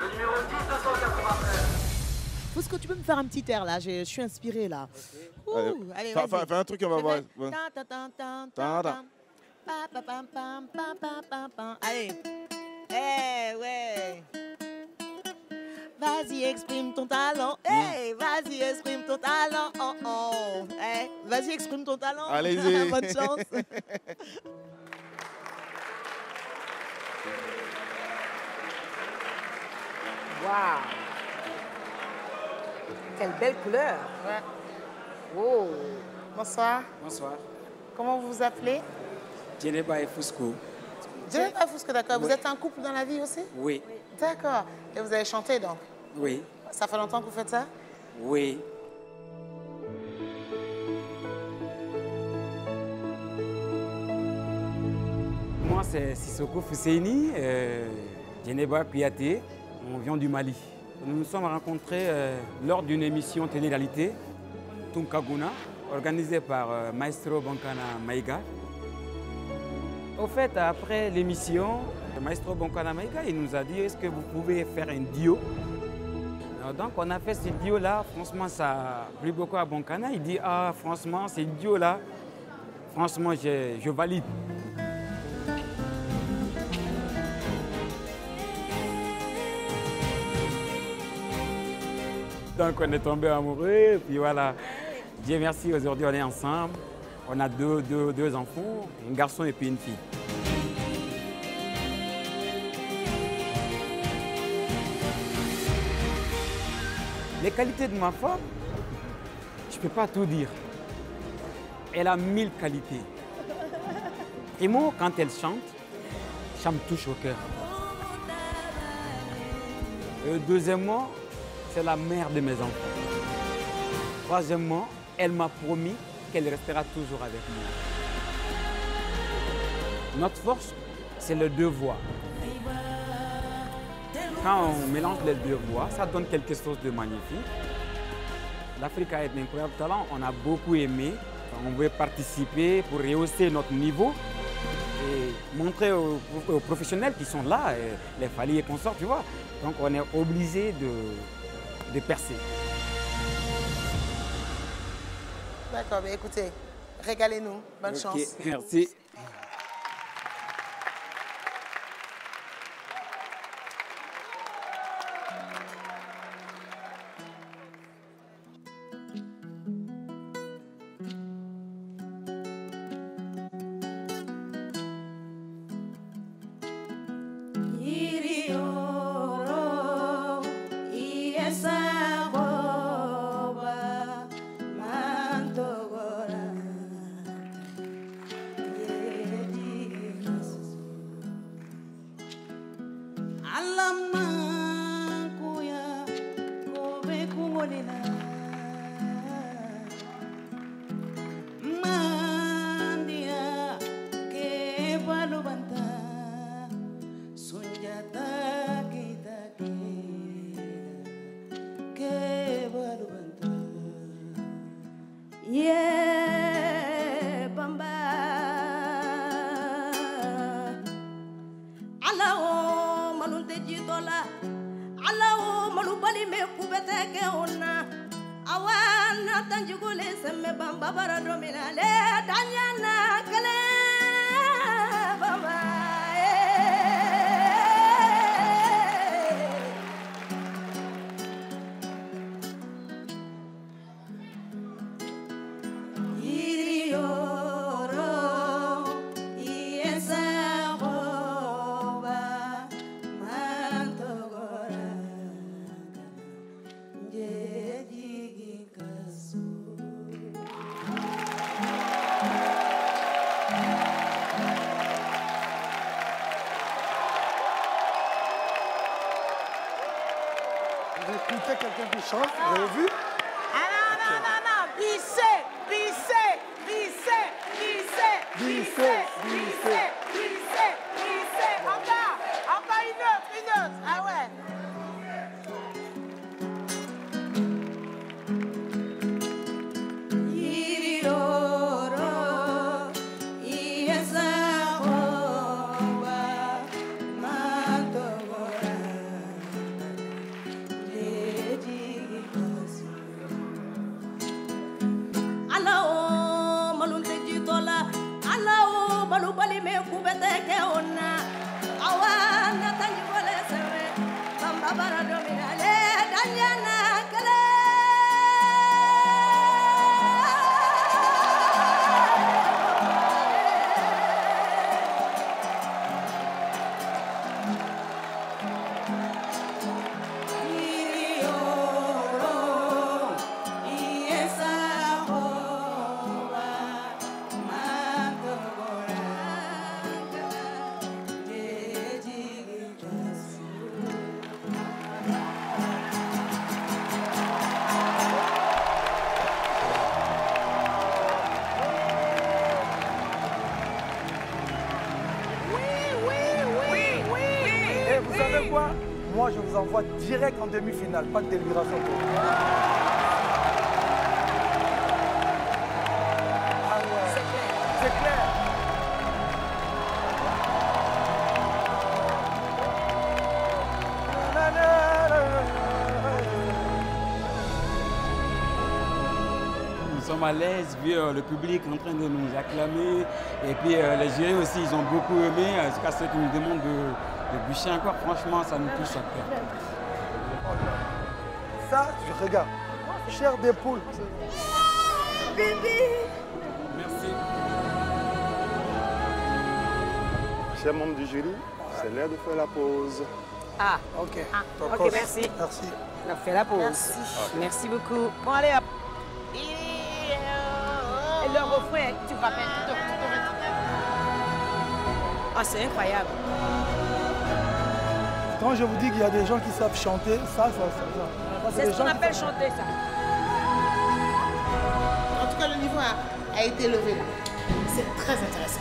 Le numéro 10 293. Fosco, tu peux me faire un petit air là Je suis inspirée là. Ouh, Allez, allez, fais- un truc, on va voir. Allez. Eh ouais. Vas-y, exprime ton talent. Eh, vas-y, exprime ton talent. Oh, oh. Eh, vas-y, exprime ton talent. Allez-y. Bonne chance. Waouh Quelle belle couleur Oh Bonsoir. Bonsoir. Comment vous vous appelez? Djeneba et Fusco. Jennifer Fusco, d'accord. Vous êtes un couple dans la vie aussi? Oui, D'accord. Et vous avez chanté donc? Oui, Ça fait longtemps que vous faites ça? Oui. Moi, c'est Sissoko Fousseini, euh, Djeneba Kouyaté. On vient du Mali. Nous nous sommes rencontrés euh, lors d'une émission télé-réalité, Tunkaguna, organisée par euh, Maestro Bankana Maïga. Au fait, après l'émission, Maestro Bankana Maïga, il nous a dit est-ce que vous pouvez faire un duo? Donc on a fait ce duo-là, franchement ça a plu beaucoup à Boncana. Il dit ah franchement ce duo-là, franchement je valide. Donc on est tombé amoureux, et puis voilà. Dieu merci, aujourd'hui on est ensemble. On a deux, deux, deux enfants, un garçon et puis une fille. Les qualités de ma femme, je ne peux pas tout dire. Elle a mille qualités. Primo, quand elle chante, ça me touche au cœur. Et deuxièmement, c'est la mère de mes enfants. Troisièmement, elle m'a promis qu'elle restera toujours avec moi. Notre force, c'est le deux voix. Quand on mélange les deux voix, ça donne quelque chose de magnifique. L'Afrique a un incroyable talent, on a beaucoup aimé. On veut participer pour rehausser notre niveau et montrer aux, professionnels qui sont là, les Fali et consorts, tu vois. Donc on est obligé de, de percer. D'accord, mais écoutez, régalez-nous. Bonne Ok, chance. Merci. Irioro, alamakuya kobe kungolela mandia ke me kubete ke onna awana tanjugule semme bamba bara domina le danyana chante, vous avez vu? Ah non, non, non, non. ba da Moi, je vous envoie direct en demi-finale. Pas de délibération pour vous. C'est clair. Nous sommes à l'aise, vu euh, le public en train de nous acclamer. Et puis euh, les jurys aussi, ils ont beaucoup aimé. euh, Jusqu'à ceux qui nous demandent de, de bûcher encore. Franchement, ça nous touche à cœur. Ça, je regarde. Chair des poules. Merci. Chers membres du jury, c'est l'heure de faire la pause. Ah, Ok. ok, Tokos. merci. Merci. on a fait la pause. Merci. Merci beaucoup. Bon, allez, hop. Et le refrain, tu te rappelles. Ah, c'est incroyable. Quand je vous dis qu'il y a des gens qui savent chanter, ça, ça, ça. ça. Ça, C'est ce qu'on appelle chanter, ça. En tout cas, le niveau a, a été levé là. C'est très intéressant.